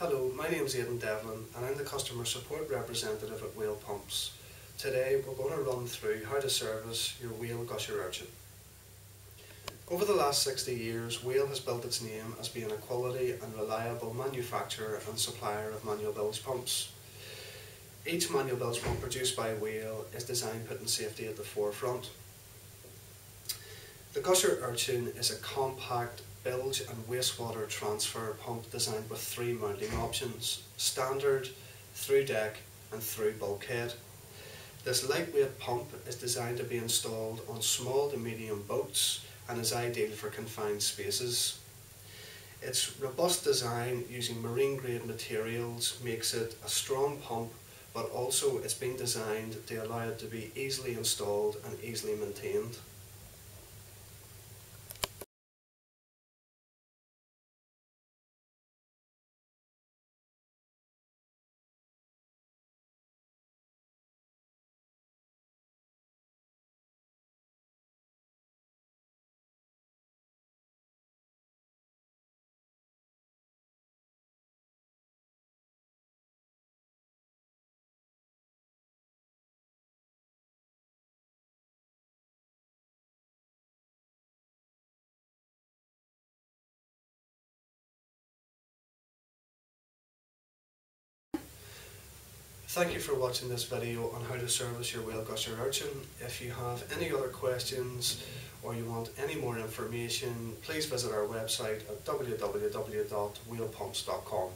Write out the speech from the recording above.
Hello, my name is Aidan Devlin and I'm the customer support representative at Whale Pumps. Today we're going to run through how to service your Whale Gusher Urchin. Over the last 60 years, Whale has built its name as being a quality and reliable manufacturer and supplier of manual bilge pumps. Each manual bilge pump produced by Whale is designed putting safety at the forefront. The Gusher Urchin is a compact bilge and wastewater transfer pump designed with three mounting options, standard, through deck and through bulkhead. This lightweight pump is designed to be installed on small to medium boats and is ideal for confined spaces. Its robust design using marine grade materials makes it a strong pump but also it's been designed to allow it to be easily installed and easily maintained. Thank you for watching this video on how to service your whale gusher urchin. If you have any other questions or you want any more information, please visit our website at www.whalepumps.com.